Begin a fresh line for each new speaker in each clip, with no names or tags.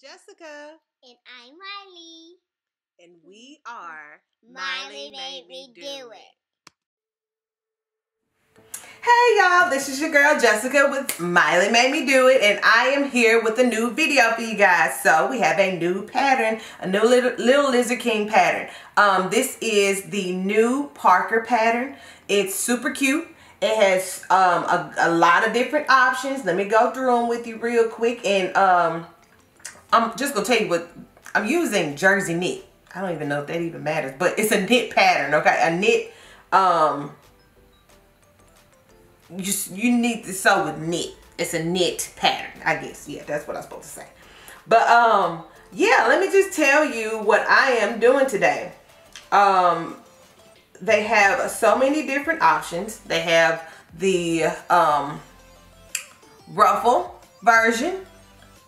Jessica.
And I'm Miley.
And we are
Miley Made Me Do It.
Hey y'all, this is your girl Jessica with Miley Made Me Do It and I am here with a new video for you guys. So we have a new pattern, a new little, little Lizard King pattern. Um, this is the new Parker pattern. It's super cute. It has um, a, a lot of different options. Let me go through them with you real quick and um, I'm just gonna tell you what I'm using jersey knit. I don't even know if that even matters, but it's a knit pattern, okay? A knit, um, you, you need to sew with knit. It's a knit pattern, I guess. Yeah, that's what I'm supposed to say. But, um, yeah, let me just tell you what I am doing today. Um, they have so many different options. They have the, um, ruffle version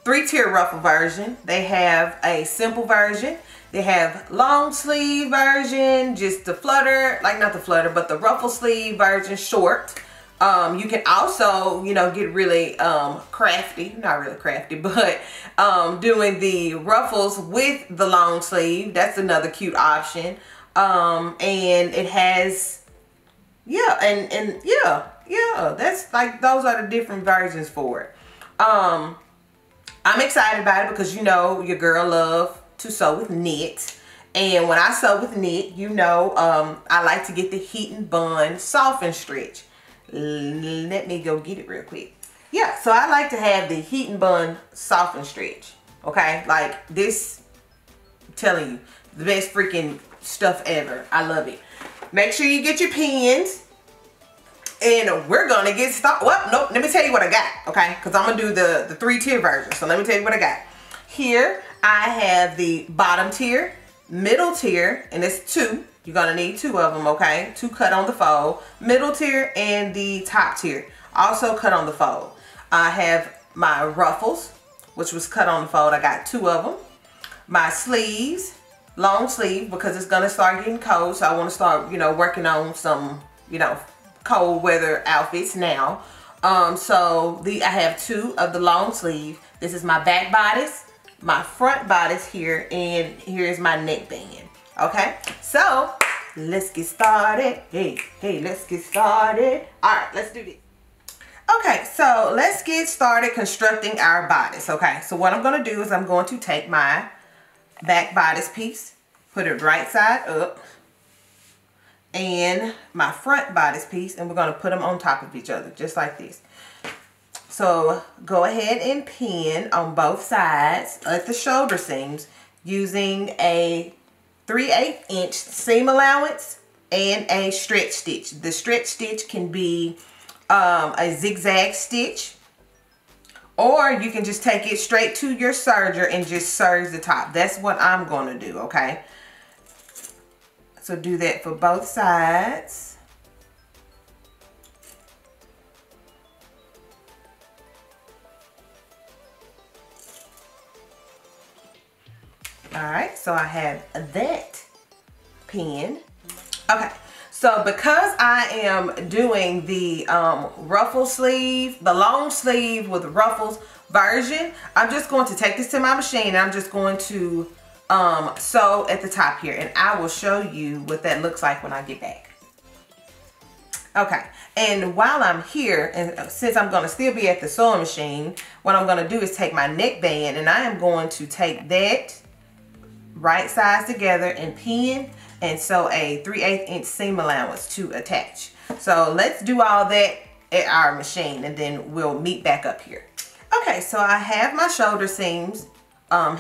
three tier ruffle version. They have a simple version. They have long sleeve version, just the flutter, like not the flutter, but the ruffle sleeve version short. Um, you can also, you know, get really um, crafty, not really crafty, but um, doing the ruffles with the long sleeve. That's another cute option. Um, and it has, yeah, and, and yeah, yeah, that's like, those are the different versions for it. I'm excited about it because you know your girl love to sew with knit. And when I sew with knit, you know um, I like to get the HeatnBond soft and stretch. Let me go get it real quick. Yeah, so I like to have the HeatnBond soft and stretch. Okay, like this, I'm telling you, the best freaking stuff ever. I love it. Make sure you get your pins and we're gonna get started. Well, nope, let me tell you what I got, okay? Because I'm gonna do the, the three tier version. So let me tell you what I got. Here, I have the bottom tier, middle tier, and it's two. You're gonna need two of them, okay? Two cut on the fold. Middle tier and the top tier. Also cut on the fold. I have my ruffles, which was cut on the fold. I got two of them. My sleeves, long sleeve, because it's gonna start getting cold. So I wanna start, you know, working on some, you know, cold weather outfits now. Um, so the I have two of the long sleeve. This is my back bodice, my front bodice here, and here's my neckband. Okay, so let's get started. Hey, hey, let's get started. All right, let's do this. Okay, so let's get started constructing our bodice. Okay, so what I'm going to do is I'm going to take my back bodice piece, put it right side up, and my front bodice piece and we're going to put them on top of each other just like this. So go ahead and pin on both sides at the shoulder seams using a 3 8 inch seam allowance and a stretch stitch. The stretch stitch can be um, a zigzag stitch or you can just take it straight to your serger and just serge the top. That's what I'm going to do, okay? So do that for both sides. All right, so I have that pin. Okay, so because I am doing the um, ruffle sleeve, the long sleeve with ruffles version, I'm just going to take this to my machine I'm just going to um, sew at the top here and I will show you what that looks like when I get back. Okay, and while I'm here, and since I'm going to still be at the sewing machine, what I'm going to do is take my neckband and I am going to take that right sides together and pin and sew a 3 8 inch seam allowance to attach. So let's do all that at our machine and then we'll meet back up here. Okay, so I have my shoulder seams um,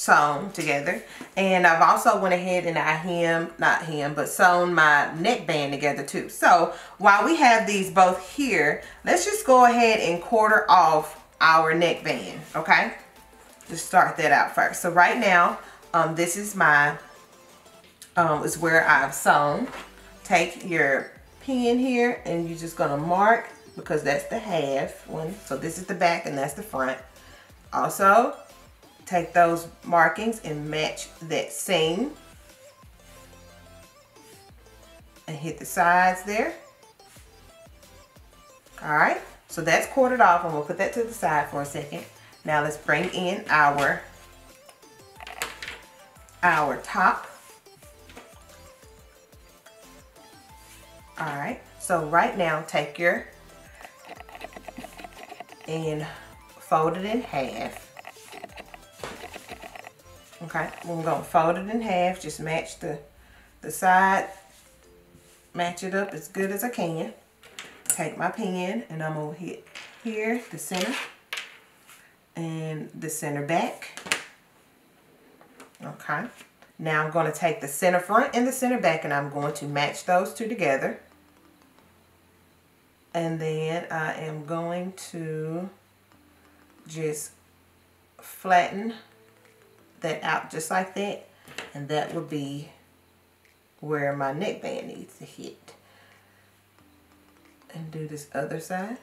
sewn together. And I've also went ahead and I hem not hem but sewn my neckband together too. So while we have these both here let's just go ahead and quarter off our neckband okay? Just start that out first. So right now um, this is my um, is where I've sewn. Take your pin here and you're just gonna mark because that's the half one. So this is the back and that's the front. Also take those markings and match that seam and hit the sides there. All right, so that's quartered off and we'll put that to the side for a second. Now let's bring in our, our top. All right, so right now take your, and fold it in half. Okay, we're gonna fold it in half, just match the, the side, match it up as good as I can. Take my pen and I'm gonna hit here, the center, and the center back. Okay, now I'm gonna take the center front and the center back and I'm going to match those two together. And then I am going to just flatten that out just like that. And that will be where my neckband needs to hit. And do this other side.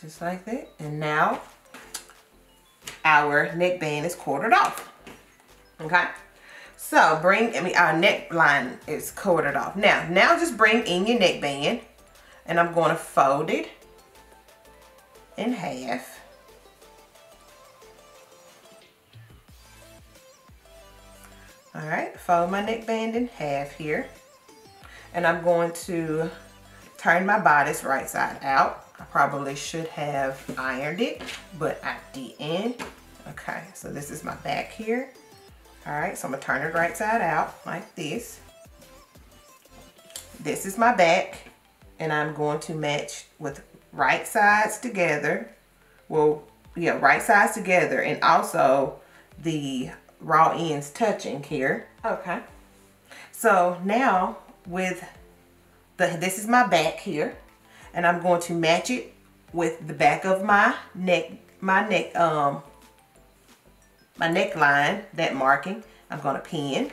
Just like that. And now our neckband is quartered off. Okay. So bring, I mean, our neckline is quartered off. Now, now just bring in your neckband and I'm going to fold it in half. All right, fold my neckband in half here. And I'm going to turn my bodice right side out. I probably should have ironed it, but I didn't. Okay, so this is my back here. All right, so I'm gonna turn it right side out like this. This is my back, and I'm going to match with right sides together. Well, yeah, right sides together, and also the raw ends touching here. Okay. So now with the, this is my back here and I'm going to match it with the back of my neck, my neck, um, my neckline, that marking. I'm going to pin.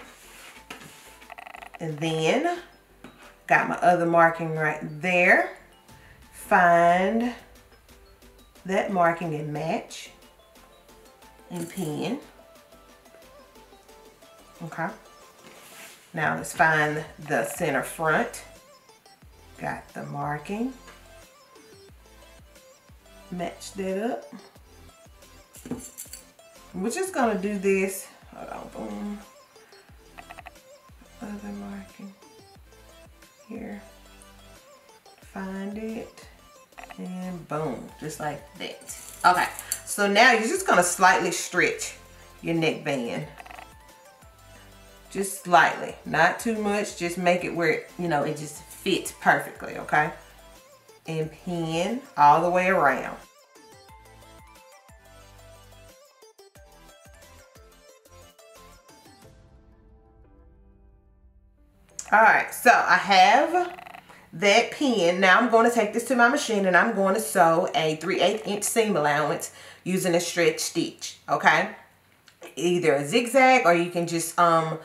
And then got my other marking right there. Find that marking and match and pin. Okay. Now let's find the center front. Got the marking. Match that up. We're just gonna do this. Hold on, boom. Other marking. Here. Find it. And boom, just like that. Okay, so now you're just gonna slightly stretch your neckband just slightly not too much just make it where it, you know it just fits perfectly okay? And pin all the way around. All right so I have that pin. Now I'm going to take this to my machine and I'm going to sew a 3 8 inch seam allowance using a stretch stitch okay? Either a zigzag or you can just um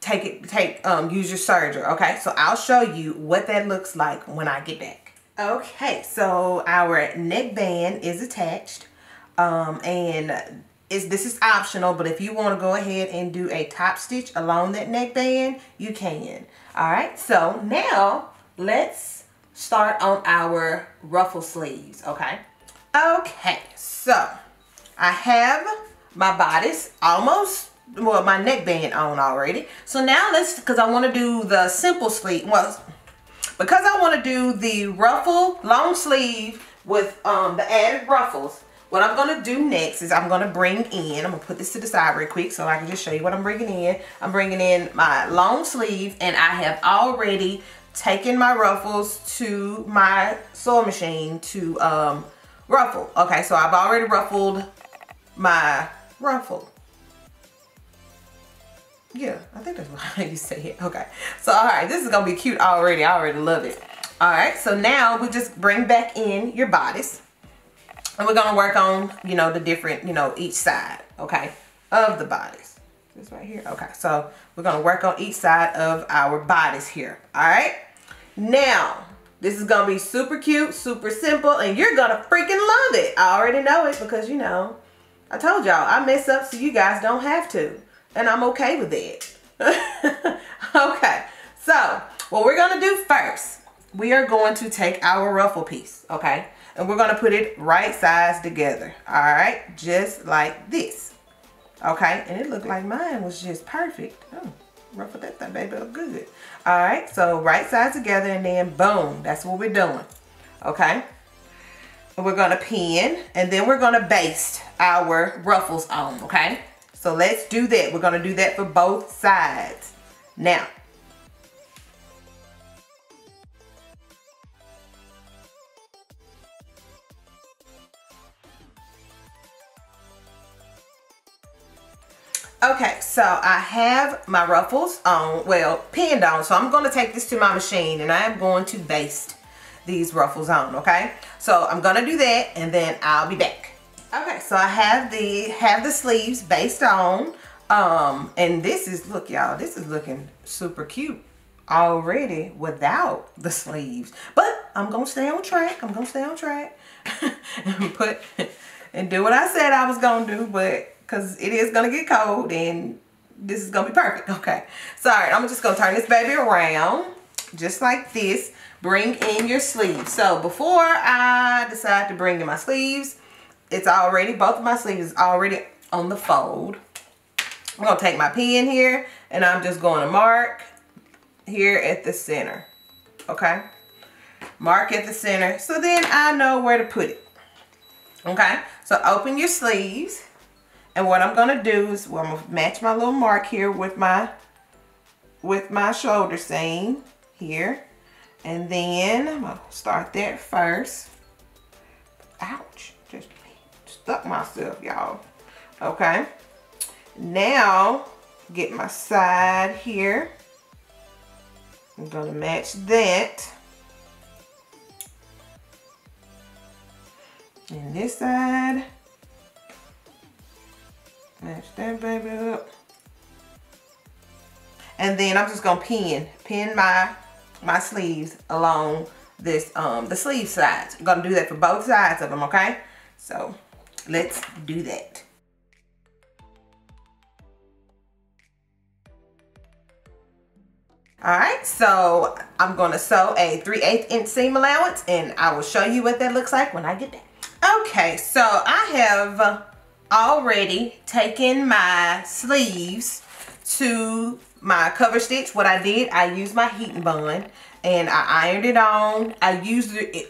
take it, take, um, use your serger. Okay, so I'll show you what that looks like when I get back. Okay, so our neckband is attached, um, and is this is optional, but if you want to go ahead and do a top stitch along that neckband, you can. All right, so now let's start on our ruffle sleeves, okay? Okay, so I have my bodice almost well my neckband on already. So now let's because I want to do the simple sleeve well because I want to do the ruffle long sleeve with um, the added ruffles what I'm going to do next is I'm going to bring in I'm going to put this to the side real quick so I can just show you what I'm bringing in. I'm bringing in my long sleeve and I have already taken my ruffles to my sewing machine to um, ruffle. Okay so I've already ruffled my ruffle yeah, I think that's how you say it. Okay. So, all right, this is going to be cute already. I already love it. All right, so now we just bring back in your bodice. And we're going to work on, you know, the different, you know, each side, okay, of the bodice. This right here. Okay, so we're going to work on each side of our bodice here. All right. Now, this is going to be super cute, super simple, and you're going to freaking love it. I already know it because, you know, I told y'all I mess up so you guys don't have to and I'm okay with it. okay, so what we're gonna do first, we are going to take our ruffle piece, okay? And we're gonna put it right sides together. All right, just like this. Okay, and it looked like mine was just perfect. Oh, ruffle that thing, baby, look good. All right, so right sides together and then boom, that's what we're doing. Okay, and we're gonna pin and then we're gonna baste our ruffles on, okay? So let's do that. We're gonna do that for both sides. Now, Okay, so I have my ruffles on, well, pinned on. So I'm going to take this to my machine and I am going to baste these ruffles on, okay? So I'm going to do that and then I'll be back. Okay, so I have the have the sleeves based on. Um, and this is, look y'all, this is looking super cute already without the sleeves. But I'm to stay on track. I'm to stay on track and put and do what I said I was to do. But because it is to get cold and this is to be perfect. Okay. So, all right, I'm just to turn this baby around just like this. Bring in your sleeves. So, before I decide to bring in my sleeves, it's already, both of my sleeves already on the fold. I'm going to take my pen here and I'm just going to mark here at the center. Okay. Mark at the center. So then I know where to put it. Okay. So open your sleeves. And what I'm going to do is well, I'm going to match my little mark here with my with my shoulder seam here. And then I'm going to start that first. Ouch. Stuck myself, y'all. Okay. Now, get my side here. I'm going to match that. And this side. Match that baby up. And then I'm just gonna pin, pin my my sleeves along this um the sleeve sides. I'm gonna do that for both sides of them, okay? So let's do that. All right, so I'm gonna sew a 3 8 inch seam allowance and I will show you what that looks like when I get there. Okay, so I have already taken my sleeves to my cover stitch. What I did, I used my HeatnBond and I ironed it on. I used it,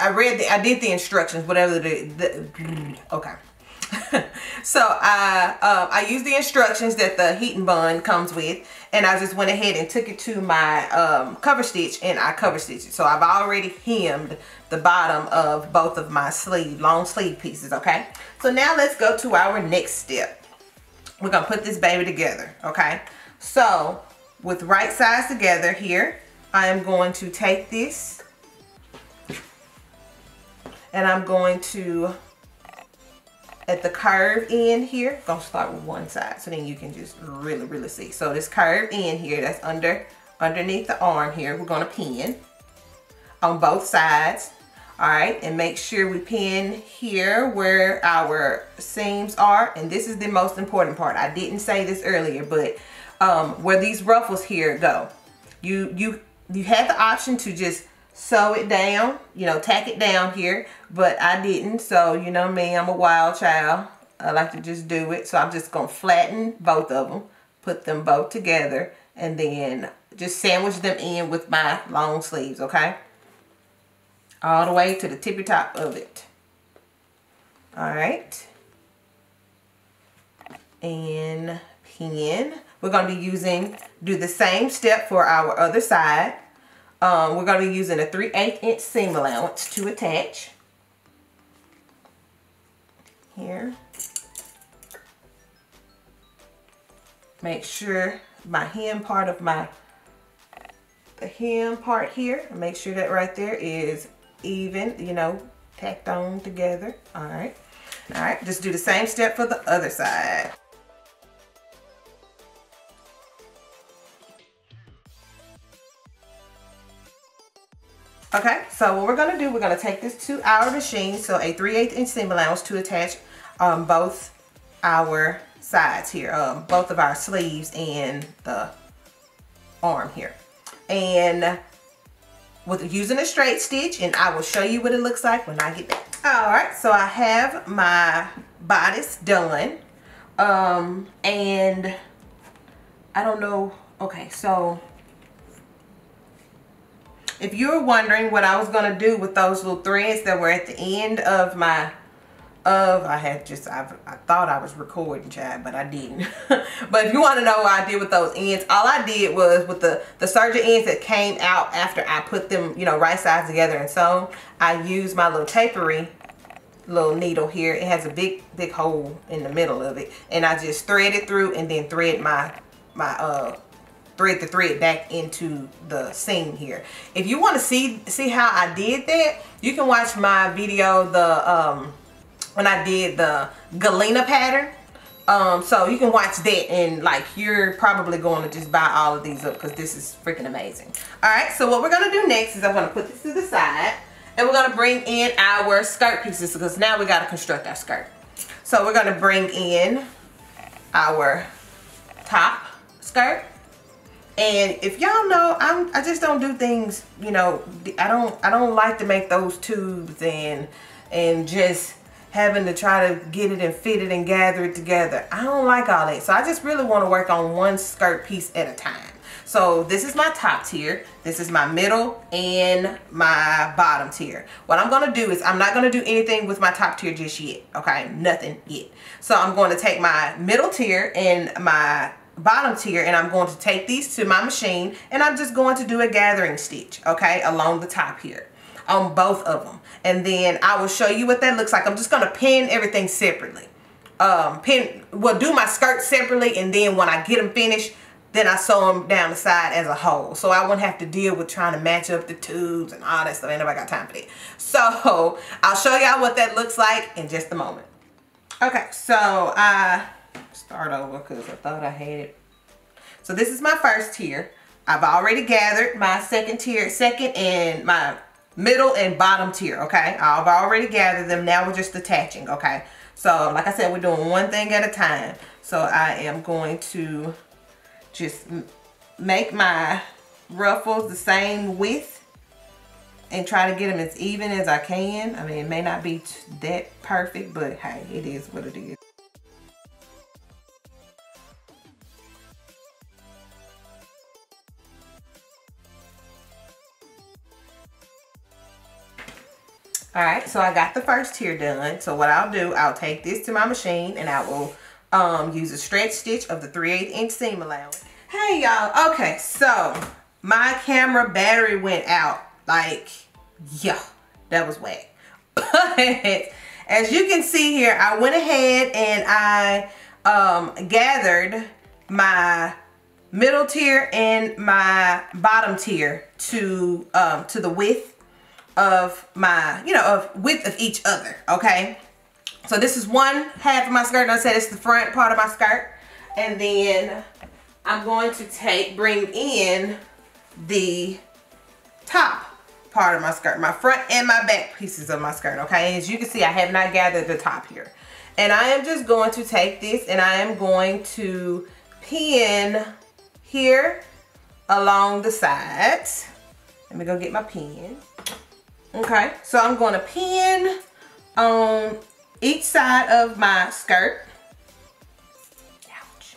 I read the, I did the instructions, whatever the, the okay. so I uh, I used the instructions that the HeatnBond comes with and I just went ahead and took it to my um, cover stitch and I cover stitched it. So I've already hemmed the bottom of both of my sleeve, long sleeve pieces, okay? So now let's go to our next step. We're gonna put this baby together, okay? So with right sides together here, I am going to take this and I'm going to at the curve end here, gonna start with one side so then you can just really, really see. So this curve end here, that's under underneath the arm here, we're gonna pin on both sides. All right, and make sure we pin here where our seams are. And this is the most important part. I didn't say this earlier, but um, where these ruffles here go, you you you have the option to just sew it down, you know, tack it down here, but I didn't. So, you know me, I'm a wild child. I like to just do it. So I'm just going to flatten both of them, put them both together, and then just sandwich them in with my long sleeves, okay? All the way to the tippy top of it. All right. And pin. We're going to be using, do the same step for our other side. Um, we're going to be using a 3 8 inch seam allowance to attach. Here. Make sure my hem part of my, the hem part here, make sure that right there is even, you know, tacked on together. All right. All right, just do the same step for the other side. Okay, so what we're gonna do, we're gonna take this to our machine, so a 3 8 inch seam allowance to attach um, both our sides here, um, both of our sleeves and the arm here. And with using a straight stitch and I will show you what it looks like when I get back. All right, so I have my bodice done. Um, and I don't know. Okay, so if you're wondering what I was going to do with those little threads that were at the end of my of I had just I, I thought I was recording chat but I didn't. But if you want to know what I did with those ends all I did was with the the serger ends that came out after I put them you know right sides together and sewn I used my little tapery little needle here. It has a big big hole in the middle of it. And I just thread it through and then thread my my uh thread the thread back into the seam here. If you want to see see how I did that, you can watch my video the um when I did the Galena pattern. Um, so you can watch that and like you're probably going to just buy all of these up because this is freaking amazing. All right, so what we're gonna do next is I'm gonna put this to the side and we're gonna bring in our skirt pieces because now we gotta construct our skirt. So we're gonna bring in our top skirt and if y'all know, I'm I just don't do things, you know, I don't I don't like to make those tubes and and just having to try to get it and fit it and gather it together. I don't like all that. So I just really want to work on one skirt piece at a time. So this is my top tier. This is my middle and my bottom tier. What I'm going to do is I'm not going to do anything with my top tier just yet. Okay, nothing yet. So I'm going to take my middle tier and my bottom tier and I'm going to take these to my machine and I'm just going to do a gathering stitch okay along the top here on both of them. And then I will show you what that looks like. I'm just going to pin everything separately. Um pin well do my skirt separately and then when I get them finished then I sew them down the side as a whole. So I wouldn't have to deal with trying to match up the tubes and all that stuff. Ain't nobody got time for that. So I'll show y'all what that looks like in just a moment. Okay so I uh, start over because I thought I had it. So this is my first tier. I've already gathered my second tier, second and my middle and bottom tier, okay? I've already gathered them. Now we're just attaching, okay? So like I said, we're doing one thing at a time. So I am going to just make my ruffles the same width and try to get them as even as I can. I mean, it may not be that perfect, but hey, it is what it is. All right, so I got the first tier done. So what I'll do, I'll take this to my machine and I will um, use a stretch stitch of the 3 8 inch seam allowance. Hey y'all, okay, so my camera battery went out. Like, yeah, that was whack. But as you can see here, I went ahead and I um, gathered my middle tier and my bottom tier to um, to the width of my, you know, of width of each other, okay? So this is one half of my skirt. And I said it's the front part of my skirt. And then I'm going to take, bring in the top part of my skirt. My front and my back pieces of my skirt, okay? As you can see, I have not gathered the top here. And I am just going to take this and I am going to pin here along the sides. Let me go get my pin. Okay, so I'm going to pin on each side of my skirt. Ouch.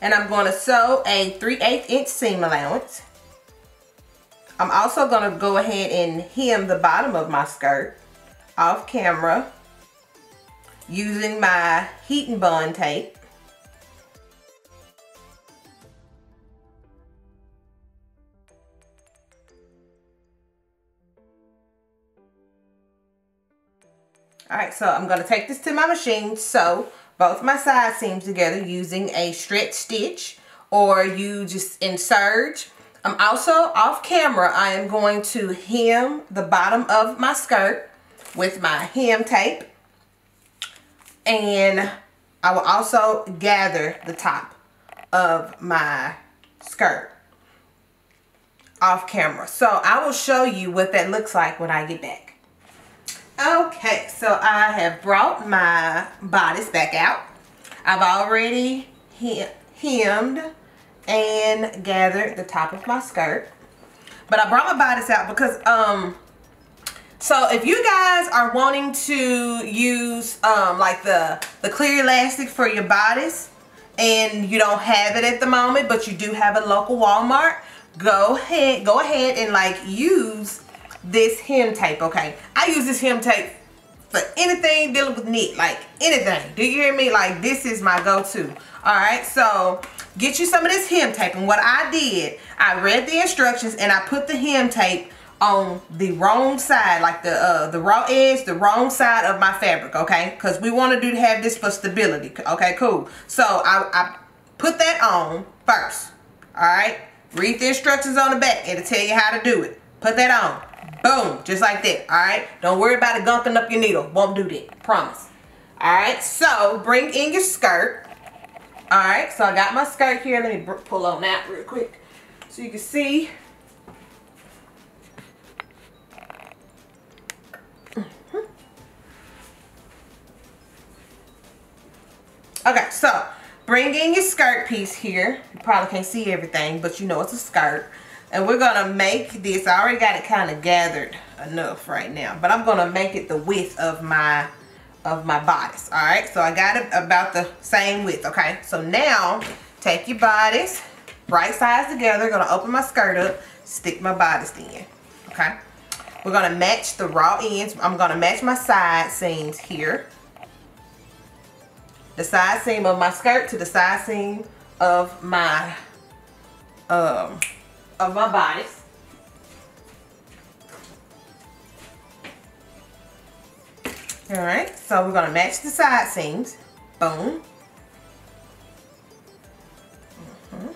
And I'm going to sew a 3 8 inch seam allowance. I'm also going to go ahead and hem the bottom of my skirt off camera using my HeatnBond tape. All right, so I'm gonna take this to my machine, sew both my side seams together using a stretch stitch or you just insert. I'm also off camera, I am going to hem the bottom of my skirt with my hem tape. And I will also gather the top of my skirt off camera. So I will show you what that looks like when I get back. Okay, so I have brought my bodice back out. I've already hemmed and gathered the top of my skirt. But I brought my bodice out because, um, so if you guys are wanting to use, um, like the, the clear elastic for your bodice and you don't have it at the moment, but you do have a local Walmart, go ahead, go ahead and like use this hem tape, okay? I use this hem tape for anything dealing with knit, like anything. Do you hear me? Like this is my go-to. All right, so get you some of this hem tape. And what I did, I read the instructions and I put the hem tape on the wrong side, like the uh, the raw edge, the wrong side of my fabric, okay? Because we want to do to have this for stability. Okay, cool. So I, I put that on first. All right. Read the instructions on the back. It'll tell you how to do it. Put that on. Boom. Just like that. All right. Don't worry about it gunking up your needle. Won't do that. Promise. All right. So bring in your skirt. All right. So I got my skirt here. Let me pull on that real quick so you can see. Mm-hmm. Okay, so bring in your skirt piece here. You probably can't see everything, but you know it's a skirt. And we're gonna make this, I already got it kind of gathered enough right now, but I'm gonna make it the width of my of my bodice. All right, so I got it about the same width, okay? So now take your bodice, right sides together, gonna open my skirt up, stick my bodice in, okay? We're gonna match the raw ends. I'm gonna match my side seams here. The side seam of my skirt to the side seam of my um of my bodice. All right, so we're gonna match the side seams. Boom. Mm -hmm.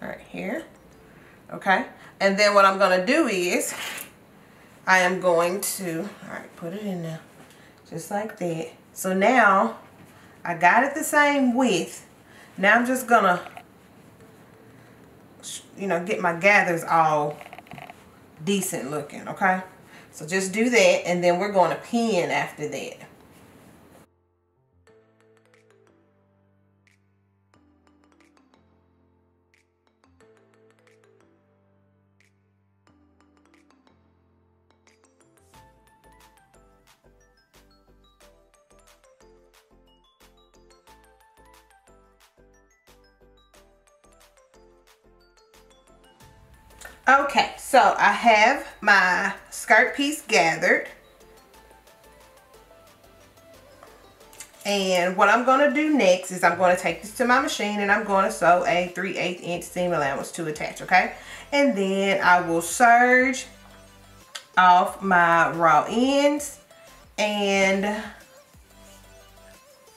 Right, here. Okay, and then what I'm gonna do is I am going to, all right, put it in there, just like that. So now I got it the same width. Now I'm just gonna, you know, get my gathers all decent looking, okay? So just do that and then we're going to pin after that. Okay, so I have my skirt piece gathered. And what I'm going to do next is I'm going to take this to my machine and I'm going to sew a 3 8 inch seam allowance to attach, okay? And then I will serge off my raw ends and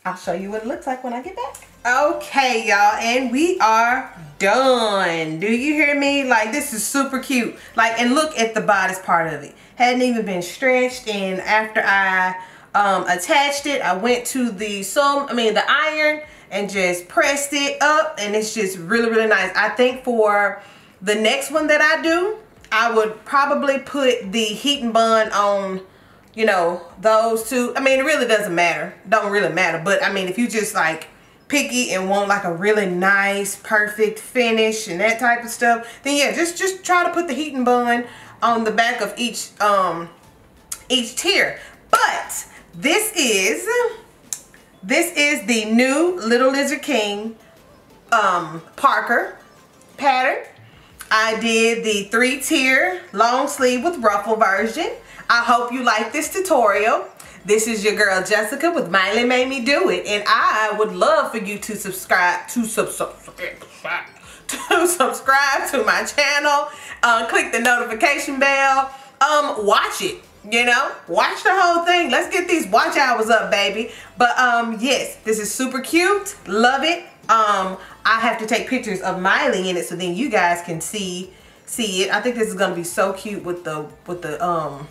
I'll show you what it looks like when I get back. Okay, y'all, and we are done. Do you hear me? Like, this is super cute. Like, and look at the bodice part of it. Hadn't even been stretched, and after I um, attached it, I went to the sew, I mean, the iron, and just pressed it up, and it's just really, really nice. I think for the next one that I do, I would probably put the HeatnBond on you know, those two. I mean, it really doesn't matter. Don't really matter. But, I mean, if you just, like, picky and want like a really nice perfect finish and that type of stuff then yeah just just try to put the HeatnBond on the back of each um each tier. But this is this is the new little lizard king um parker pattern. I did the three tier long sleeve with ruffle version. I hope you like this tutorial this is your girl Jessica with Miley Made Me Do It. And I would love for you to subscribe to sub, sub, to subscribe to my channel. Uh, click the notification bell. Um, watch it. You know, watch the whole thing. Let's get these watch hours up, baby. But um, yes, this is super cute. Love it. Um, I have to take pictures of Miley in it so then you guys can see see it. I think this is gonna be so cute with the with the um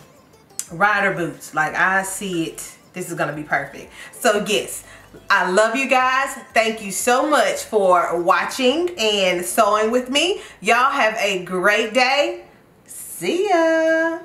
rider boots. Like I see it. This is to be perfect. So yes, I love you guys. Thank you so much for watching and sewing with me. Y'all have a great day. See ya.